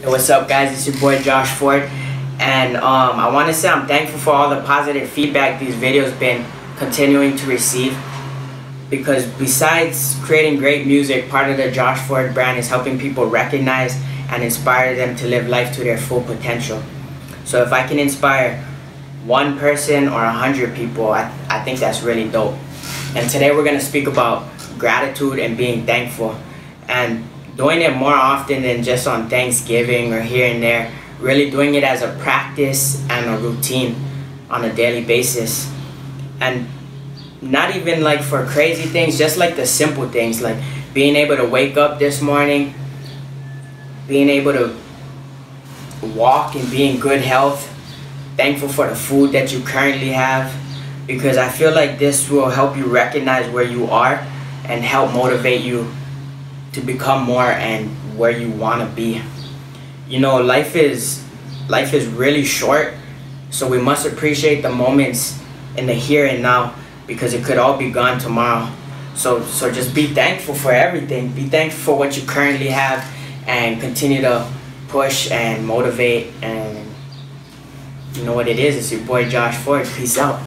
Hey, what's up guys? It's your boy Josh Forde and um, I want to say I'm thankful for all the positive feedback these videos been continuing to receive because besides creating great music, part of the Josh Forde brand is helping people recognize and inspire them to live life to their full potential. So if I can inspire one person or a hundred people, I, I think that's really dope. And today we're going to speak about gratitude and being thankful. And doing it more often than just on Thanksgiving or here and there. Really doing it as a practice and a routine on a daily basis. And not even like for crazy things, just like the simple things, like being able to wake up this morning, being able to walk and be in good health, thankful for the food that you currently have, because I feel like this will help you recognize where you are and help motivate you to become more and where you want to be. You know, life is life is really short, so we must appreciate the moments in the here and now because it could all be gone tomorrow. So so just be thankful for everything. Be thankful for what you currently have and continue to push and motivate and you know what it is. It's your boy Josh Forde. Peace out.